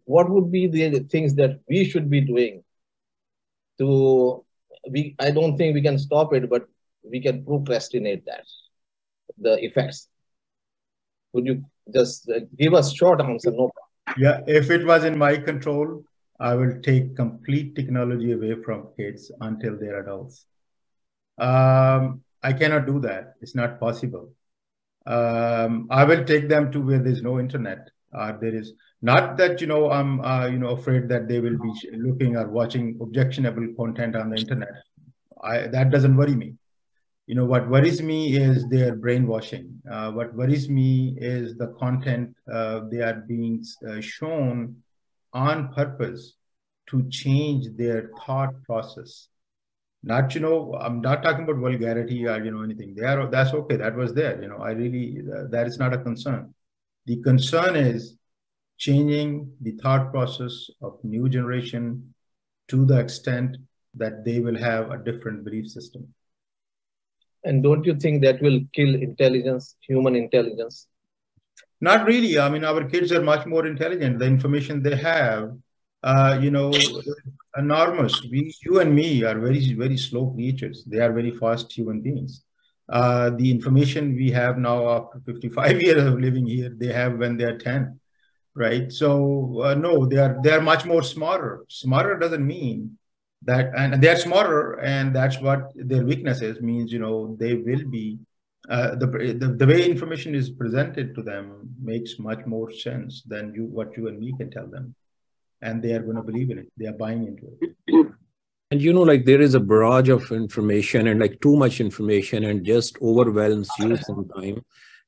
what would be the things that we should be doing to we I don't think we can stop it, but we can procrastinate that, the effects. Could you just uh, give us short answer? No. Yeah, if it was in my control, I will take complete technology away from kids until they're adults. Um, I cannot do that. It's not possible. Um, I will take them to where there's no internet. Uh, there is not that you know I'm uh, you know afraid that they will be looking or watching objectionable content on the internet. I, that doesn't worry me you know what worries me is their brainwashing. Uh, what worries me is the content uh, they are being uh, shown on purpose to change their thought process. Not you know i'm not talking about vulgarity or you know anything. There that's okay. That was there you know. I really uh, that is not a concern. The concern is changing the thought process of new generation to the extent that they will have a different belief system and don't you think that will kill intelligence, human intelligence? Not really. I mean, our kids are much more intelligent. The information they have, uh, you know, enormous. We, you and me are very, very slow creatures. They are very fast human beings. uh, the information we have now after 55 years of living here, they have when they are 10, right? So uh, no, they are they are much more smarter. Smarter doesn't mean that, and they are smarter, and that's what their weakness is. Means you know they will be uh, the, the the way information is presented to them makes much more sense than you what you and me can tell them, and they are going to believe in it. They are buying into it and you know like there is a barrage of information and like too much information and just overwhelms you sometimes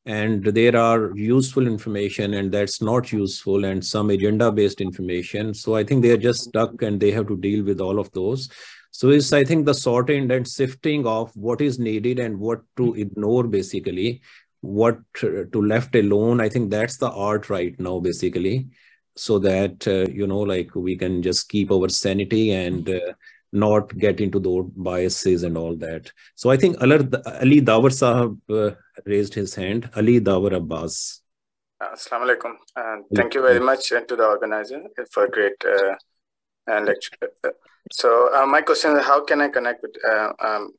and there are useful information and that's not useful and some agenda based information. So i think they are just stuck and they have to deal with all of those. So it's i think the sorting and sifting of what is needed and what to ignore basically. What to left alone i think that's the art right now basically. So that uh, you know like we can just keep our sanity and uh, not get into those biases and all that. So I think Ali Dawar Sahab uh, raised his hand. Ali Dawar Abbas. Assalamu alaikum. And thank you very much to the organizer for a great uh, lecture. So uh, my question is, how can I connect with uh, um,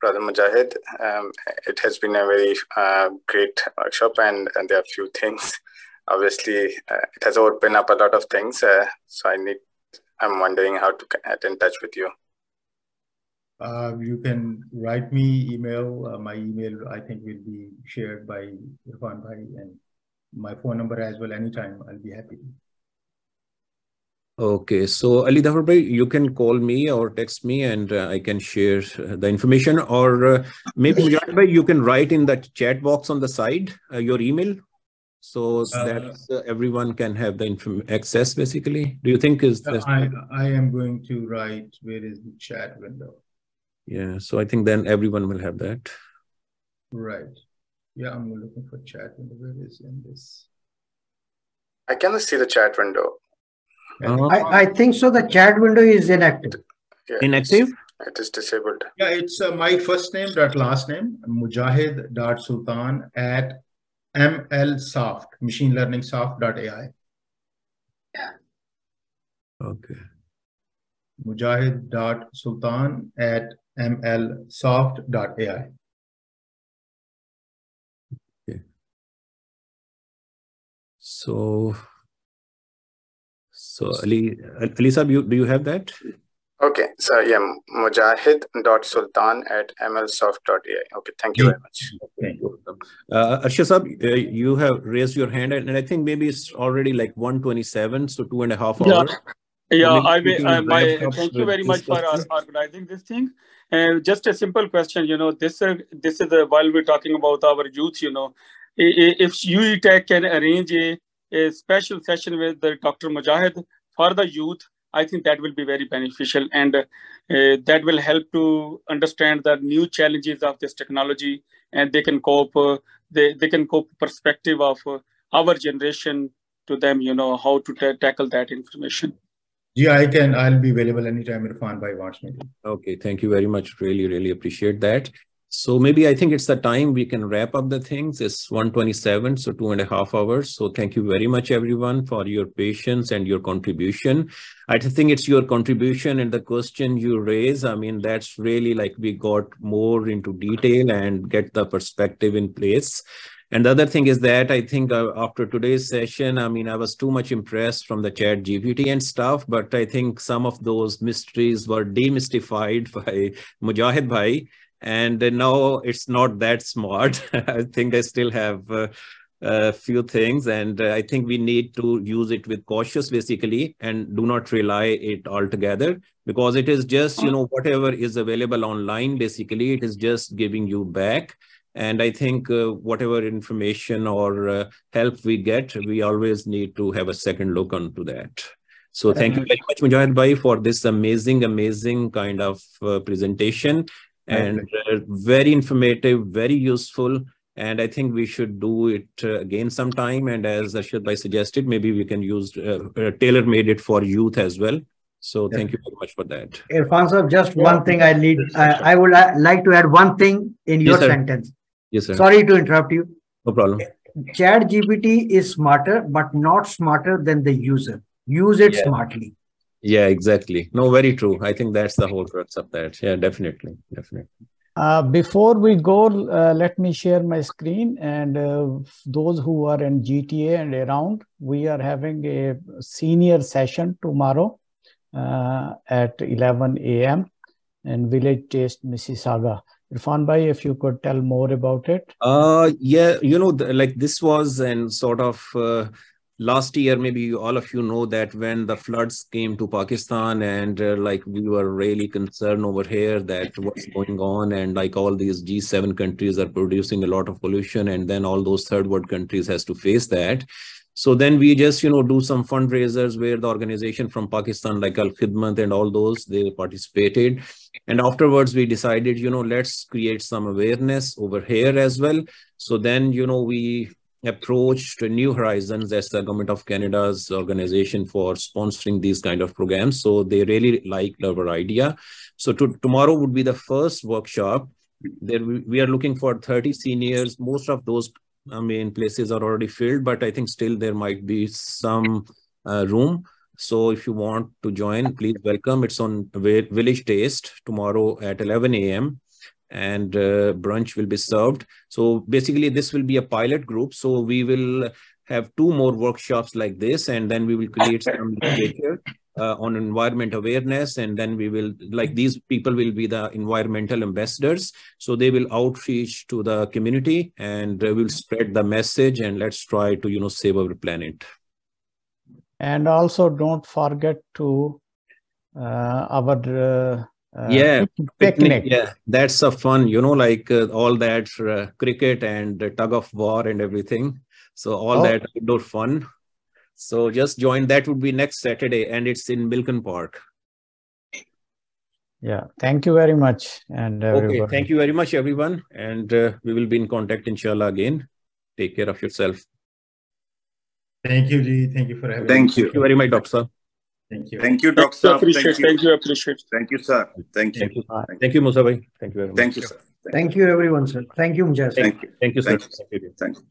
Brother Mujahid? Um, it has been a very uh, great workshop and, and there are a few things. Obviously, uh, it has opened up a lot of things. so I need I'm wondering how to get in touch with you. Uh, you can write me email. Uh, my email, I think, will be shared by Irfan Bhai and my phone number as well. Anytime, I'll be happy. Okay, so Ali Dawar Bhai, you can call me or text me and uh, I can share uh, the information or uh, maybe Mujahid you can write in the chat box on the side uh, your email so that uh, everyone can have the access basically do you think is uh, I, I am going to write where is the chat window yeah so i think then everyone will have that. Right. Yeah i'm looking for chat window. Where is in this? I cannot see the chat window. Uh, I, I think so the chat window is inactive. Yeah, inactive? It is disabled. Yeah it's uh, my first name dot last name mujahid dot sultan at mlsoft, machine learning soft.ai. Yeah. Okay. Mujahid.sultan at mlsoft.ai. Okay. So, so Ali, Alisa, you, do you have that? Okay, so yeah, mujahid.sultan at mlsoft.ai. Okay, thank you very much. Thank you. Uh, Arshad, uh, you have raised your hand, and, I think maybe it's already like 127, so two and a half hours. Yeah, yeah I mean, uh, my, thank you very much for uh, organizing this thing. And just a simple question, you know, this uh, this is uh, while we're talking about our youth, you know, if UETech can arrange a, a special session with the Dr. Mujahid for the youth, I think that will be very beneficial and uh, that will help to understand the new challenges of this technology and they can cope, uh, they, they can cope perspective of uh, our generation to them, you know, how to tackle that information. Yeah, I can. I'll be available anytime Irfan me to. Okay, thank you very much. Really, really appreciate that. So maybe I think it's the time we can wrap up the things. It's 127, so two and a half hours. So thank you very much, everyone, for your patience and your contribution. I think it's your contribution and the question you raise. I mean, that's really like we got more into detail and get the perspective in place. And the other thing is that I think uh, after today's session, I mean, I was too much impressed from the chat GPT and stuff, but I think some of those mysteries were demystified by Mujahid Bhai and now it's not that smart. I think I still have uh, a few things, and uh, I think we need to use it with cautious, basically, and do not rely it altogether because it is just you know whatever is available online. Basically, it is just giving you back. And I think uh, whatever information or uh, help we get, we always need to have a second look onto that. So thank you very much, Mujahid Bhai, for this amazing, amazing kind of uh, presentation and uh, very informative, very useful. And I think we should do it uh, again sometime. And as Arshad Bhai suggested, maybe we can use uh, uh tailor made it for youth as well. So thank you very much for that. Irfan sir, just one thing I need. I, I would like to add one thing in your yes, sentence. Yes, sir. Sorry to interrupt you. No problem. Chat GPT is smarter, but not smarter than the user. Use it yeah. smartly. Yeah, exactly. No, very true. I think that's the whole crux of that. Yeah, definitely. Definitely. Uh, before we go, uh, let me share my screen. And uh, those who are in GTA and around, we are having a senior session tomorrow uh, at 11 a.m. in Village Taste, Mississauga. Irfan Bhai, if you could tell more about it. Uh, yeah, you know, the, like this was an sort of uh, last year maybe all of you know that when the floods came to pakistan and uh, like we were really concerned over here that what's going on and like all these g7 countries are producing a lot of pollution and then all those third world countries has to face that so then we just you know do some fundraisers where the organization from pakistan like al khidmat and all those they participated and afterwards we decided you know let's create some awareness over here as well so then you know we approached New Horizons, as the government of Canada's organization for sponsoring these kind of programs. So they really liked our idea. So to, tomorrow would be the first workshop. There we are looking for 30 seniors. Most of those, I mean, places are already filled, but I think still there might be some uh, room. So if you want to join, please welcome. It's on Village Taste tomorrow at 11 a.m and uh, brunch will be served. So basically this will be a pilot group. So we will have two more workshops like this, and then we will create some literature uh, on environment awareness. And then we will, like these people will be the environmental ambassadors. So they will outreach to the community and uh, will spread the message and let's try to, you know, save our planet. And also don't forget to uh, our uh, uh, yeah picnic. picnic. yeah that's a fun you know like uh, all that uh, cricket and tug of war and everything so all oh. that outdoor fun so just join that would be next saturday and it's in Milliken park yeah thank you very much and everybody. okay thank you very much everyone and uh, we will be in contact inshallah again take care of yourself thank you Lee. thank you for having thank me. you thank you very much doctor Thank you. Thank you, Doctor. Appreciate, thank, you. thank you. Appreciate. Thank you, sir. Thank you. Thank you, thank you Musa Thank you very much. Thank you, sir. Thank you, everyone, sir. Thank you, Mujahid. Thank you. Thank you, sir. Thank you. Thank you.